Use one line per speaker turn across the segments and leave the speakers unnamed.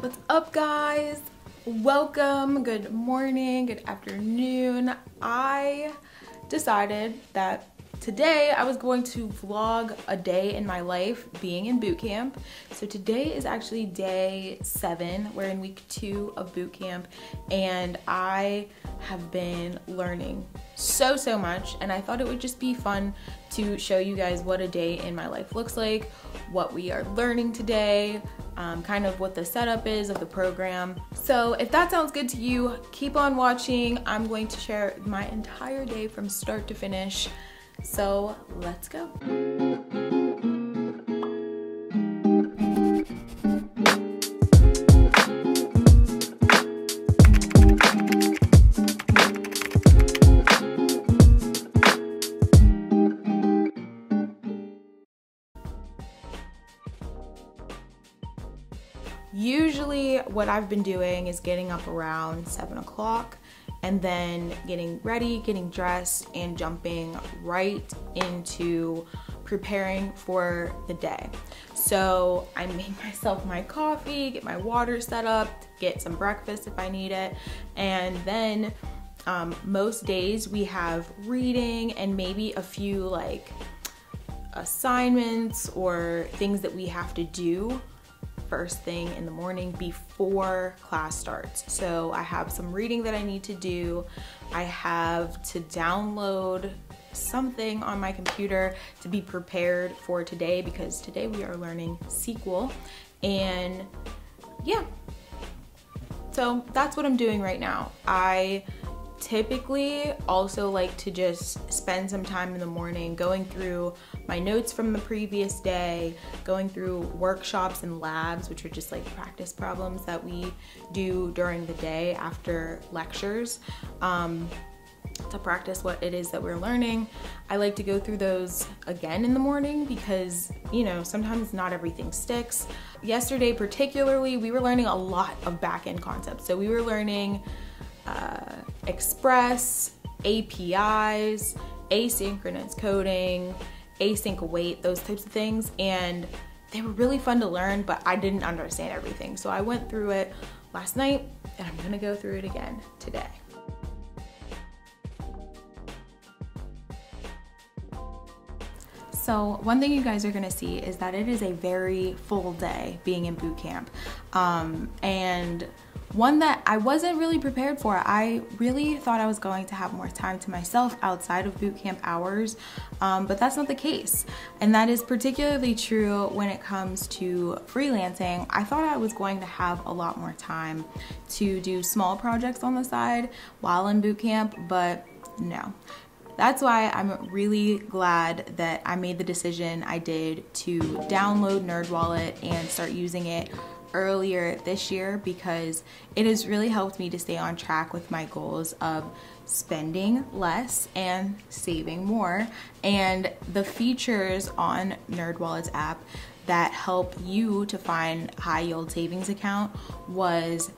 What's up guys? Welcome, good morning, good afternoon. I decided that today I was going to vlog a day in my life being in boot camp. So today is actually day seven. We're in week two of boot camp and I have been learning so, so much. And I thought it would just be fun to show you guys what a day in my life looks like, what we are learning today, um, kind of what the setup is of the program. So if that sounds good to you, keep on watching. I'm going to share my entire day from start to finish. So let's go. Usually what I've been doing is getting up around seven o'clock and then getting ready, getting dressed, and jumping right into preparing for the day. So I make myself my coffee, get my water set up, get some breakfast if I need it, and then um, most days we have reading and maybe a few like assignments or things that we have to do first thing in the morning before class starts. So I have some reading that I need to do. I have to download something on my computer to be prepared for today because today we are learning SQL and yeah. So that's what I'm doing right now. I typically also like to just spend some time in the morning going through my notes from the previous day, going through workshops and labs, which are just like practice problems that we do during the day after lectures. Um, to practice what it is that we're learning. I like to go through those again in the morning because, you know, sometimes not everything sticks. Yesterday, particularly, we were learning a lot of back end concepts. So we were learning uh, Express, APIs, asynchronous coding, async await, those types of things. And they were really fun to learn, but I didn't understand everything. So I went through it last night and I'm gonna go through it again today. So one thing you guys are gonna see is that it is a very full day being in boot camp. Um, and one that I wasn't really prepared for. I really thought I was going to have more time to myself outside of boot camp hours, um, but that's not the case. And that is particularly true when it comes to freelancing. I thought I was going to have a lot more time to do small projects on the side while in boot camp, but no. That's why I'm really glad that I made the decision I did to download NerdWallet and start using it earlier this year because it has really helped me to stay on track with my goals of spending less and saving more. And the features on NerdWallet's app that help you to find high yield savings account was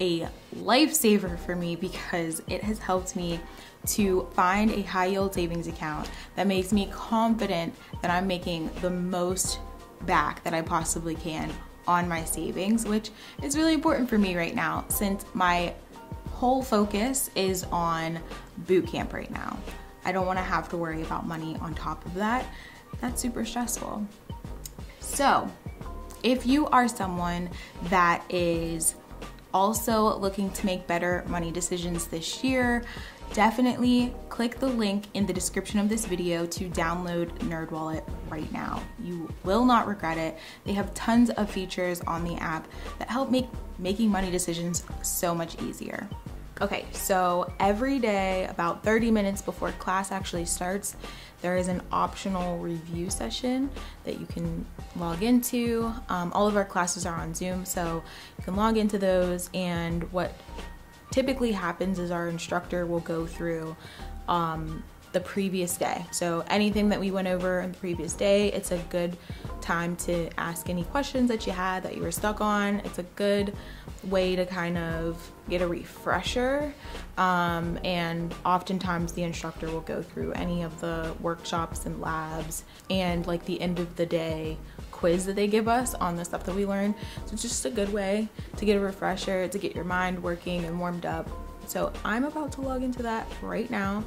a lifesaver for me because it has helped me to find a high yield savings account that makes me confident that I'm making the most back that I possibly can on my savings, which is really important for me right now since my whole focus is on boot camp right now. I don't wanna have to worry about money on top of that. That's super stressful. So, if you are someone that is also looking to make better money decisions this year, definitely click the link in the description of this video to download NerdWallet right now. You will not regret it. They have tons of features on the app that help make making money decisions so much easier. Okay, so every day, about 30 minutes before class actually starts, there is an optional review session that you can log into. Um, all of our classes are on Zoom, so you can log into those. And what typically happens is our instructor will go through um, the previous day. So anything that we went over in the previous day, it's a good time to ask any questions that you had that you were stuck on. It's a good way to kind of get a refresher. Um, and oftentimes the instructor will go through any of the workshops and labs and like the end of the day quiz that they give us on the stuff that we learned. So it's just a good way to get a refresher, to get your mind working and warmed up. So I'm about to log into that right now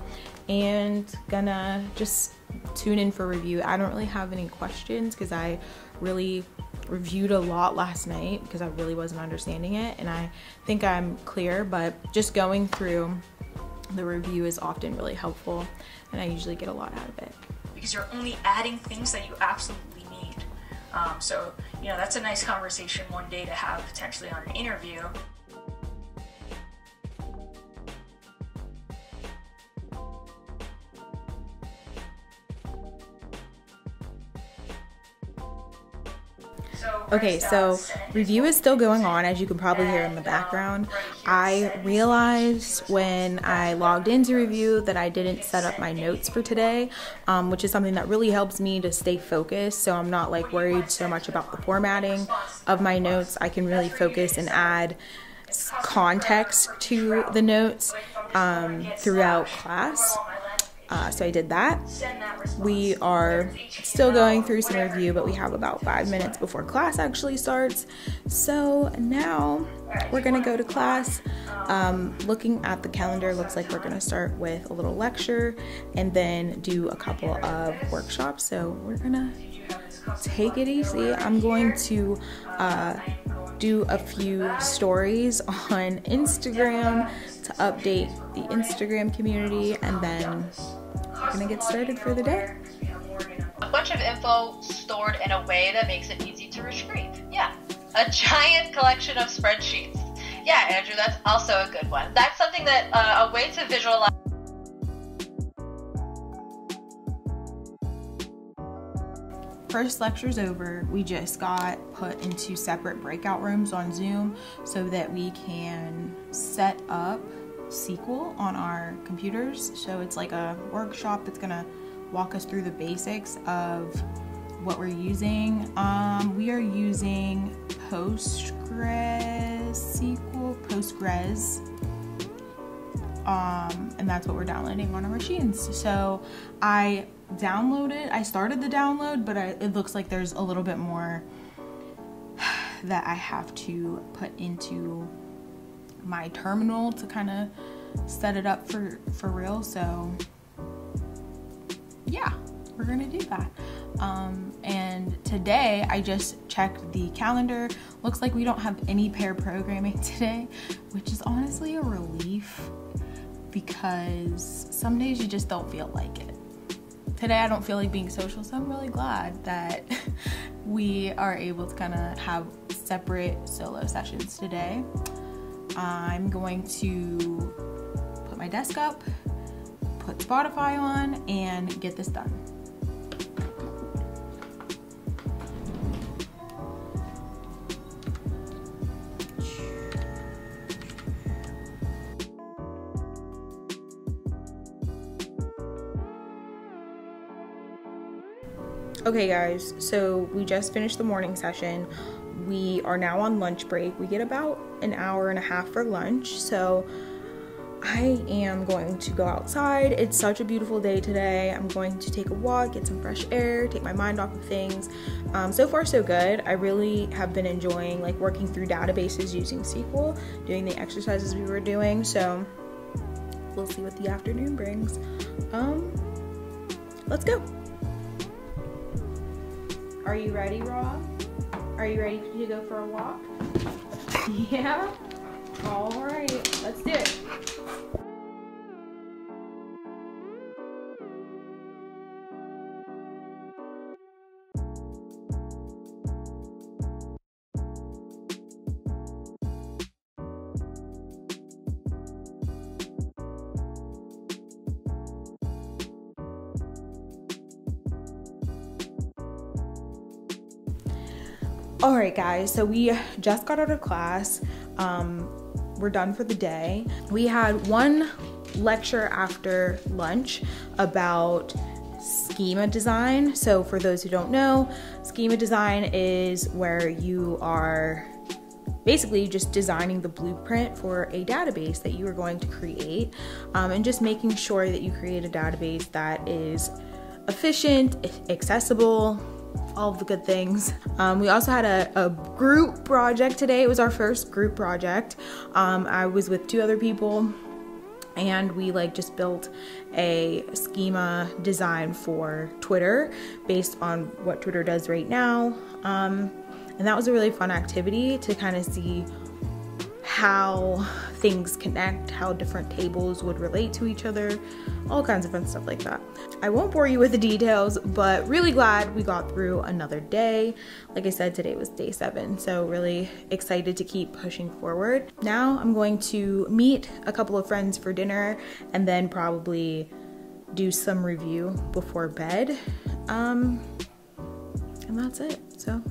and gonna just tune in for review. I don't really have any questions because I really reviewed a lot last night because I really wasn't understanding it and I think I'm clear, but just going through the review is often really helpful and I usually get a lot out of it.
Because you're only adding things that you absolutely need. Um, so, you know, that's a nice conversation one day to have potentially on an interview.
Okay, so review is still going on, as you can probably hear in the background. I realized when I logged into review that I didn't set up my notes for today, um, which is something that really helps me to stay focused. So I'm not like worried so much about the formatting of my notes. I can really focus and add context to the notes um, throughout class. Uh, so I did that. We are still going through some review, but we have about five minutes before class actually starts. So now we're gonna go to class. Um, looking at the calendar, looks like we're gonna start with a little lecture and then do a couple of workshops. So we're gonna take it easy. I'm going to uh, do a few stories on Instagram to update the Instagram community and then we're gonna get started for the day.
A bunch of info stored in a way that makes it easy to retrieve. Yeah. A giant collection of spreadsheets. Yeah, Andrew, that's also a good one. That's something that uh, a way to visualize.
First lecture's over. We just got put into separate breakout rooms on Zoom so that we can set up SQL on our computers. So it's like a workshop that's gonna walk us through the basics of what we're using. Um, we are using Postgres SQL, Postgres, um, and that's what we're downloading on our machines. So I downloaded, I started the download, but I, it looks like there's a little bit more that I have to put into my terminal to kind of set it up for for real. So yeah we're gonna do that. Um, and today I just checked the calendar. Looks like we don't have any pair programming today which is honestly a relief because some days you just don't feel like it today I don't feel like being social so I'm really glad that we are able to kind of have separate solo sessions today I'm going to put my desk up, put Spotify on, and get this done. Okay guys, so we just finished the morning session we are now on lunch break. We get about an hour and a half for lunch. So I am going to go outside. It's such a beautiful day today. I'm going to take a walk, get some fresh air, take my mind off of things. Um, so far, so good. I really have been enjoying like working through databases using SQL, doing the exercises we were doing. So we'll see what the afternoon brings. Um, let's go. Are you ready, Rob? Are you ready to go for a walk? Yeah? All right, let's do it. All right, guys, so we just got out of class. Um, we're done for the day. We had one lecture after lunch about schema design. So, for those who don't know, schema design is where you are basically just designing the blueprint for a database that you are going to create um, and just making sure that you create a database that is efficient, accessible, all the good things. Um, we also had a, a, group project today. It was our first group project. Um, I was with two other people and we like just built a schema design for Twitter based on what Twitter does right now. Um, and that was a really fun activity to kind of see how things connect, how different tables would relate to each other, all kinds of fun stuff like that. I won't bore you with the details, but really glad we got through another day. Like I said, today was day seven, so really excited to keep pushing forward. Now I'm going to meet a couple of friends for dinner and then probably do some review before bed. Um, and that's it. So